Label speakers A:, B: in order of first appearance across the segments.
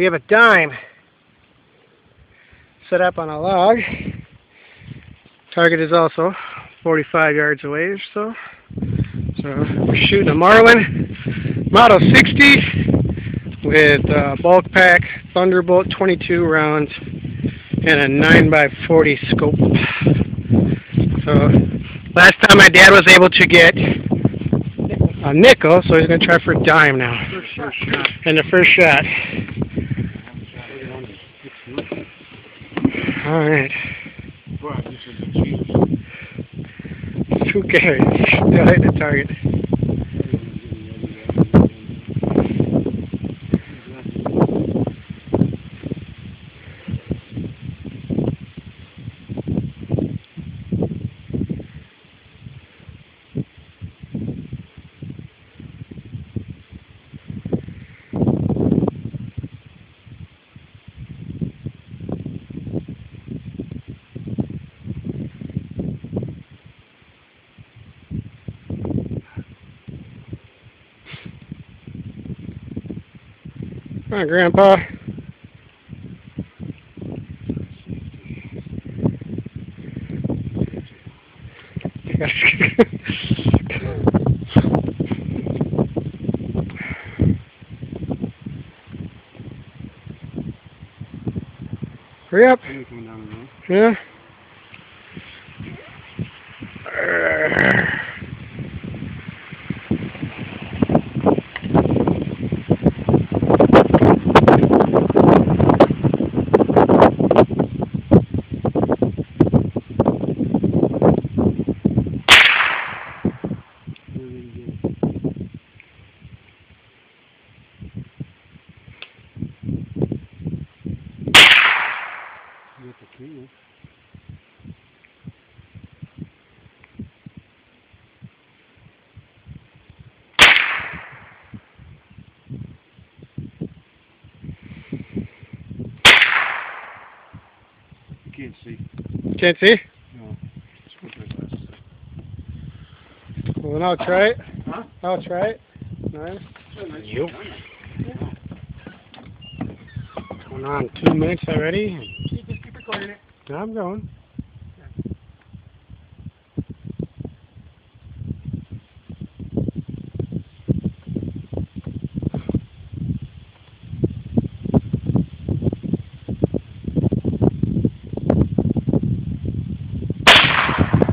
A: We have a dime set up on a log. Target is also 45 yards away or so. So we're shooting a Marlin Model 60 with a bulk pack Thunderbolt 22 rounds and a 9x40 scope. So last time my dad was able to get a nickel, so he's going to try for a dime now. And the first shot. Alright. Who cares? Still hit the target. Come on, Grandpa. Hurry up. Yeah.
B: You can't see.
A: Can't see?
B: No. Just put my glasses.
A: Well, then I'll try it.
B: Huh?
A: I'll try it. Nice.
B: Yep.
A: Going on two minutes already.
B: Just keep recording it.
A: I'm going.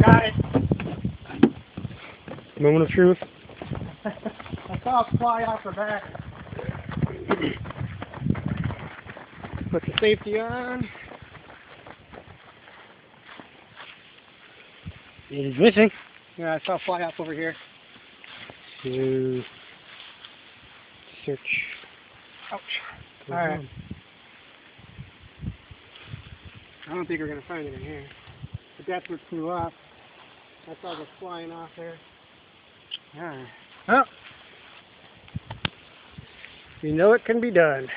B: Got it.
A: Moment of truth.
B: I saw it fly off the back.
A: Put the safety on.
B: It is missing.
A: Yeah, I saw it fly off over here. To search. Ouch. Alright. I don't think we're gonna find it in here. But that's what flew off. That's all the flying off there. Alright. Well, you know it can be done.